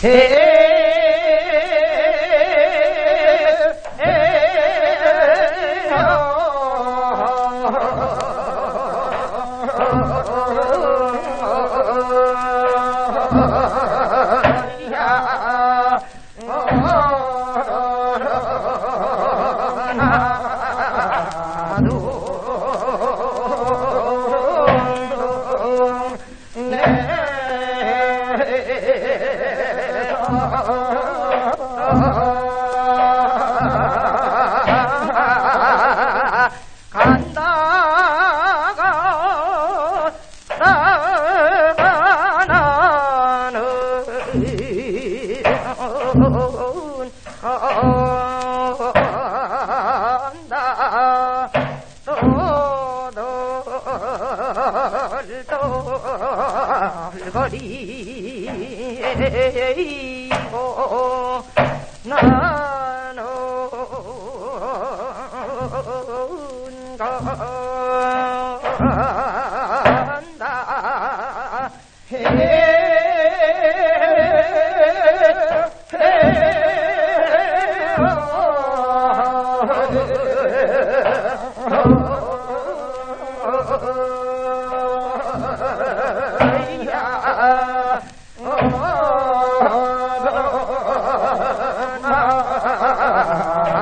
Hey, hey. 간다가 나는 간다. 떠덜덜거리 고 나는 간다 아,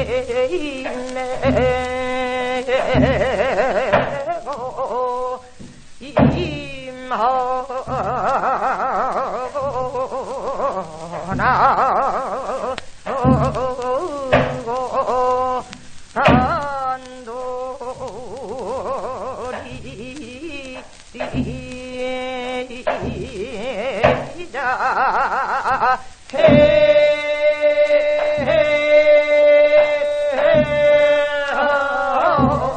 내고 임하거나 어고 단돌이 뛰자 Oh.